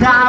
die